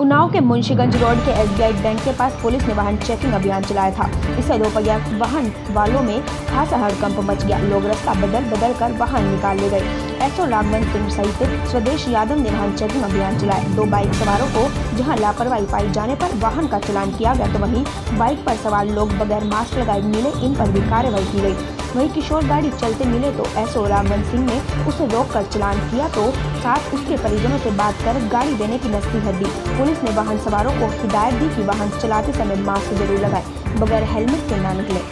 उन्नाव के मुंशीगंज रोड के SBI bank के पास पुलिस ने वाहन चेकिंग अभियान चलाया था। इससे दोपहिया वाहन वालों में खासा हड़कंप मच गया। लोग रास्ता बदल बदल कर वाहन निकाल ले गए। एसओ राघवन सिंह सहित स्वदेश यादव ने वाहन चेकिंग अभियान चलाए दो बाइक सवारों को जहाँ लापरवाही पाई जाने पर वाहन का चलान किया गया तो वहीं बाइक पर सवार लोग बगैर मास्क लगाए मिले, इन पर भी कार्रवाई की गई। वहीं किशोर गाड़ी चलते मिले तो एसओ राघवन सिंह ने उसे रोक कर चलान किया तो साथ उसके परिजनों से बात कर गाड़ी देने की नसीहत दी। पुलिस ने वाहन सवारों को हिदायत दी कि वाहन चलाते समय मास्क ज़रूर लगाए, बगैर हेलमेट के ना निकले।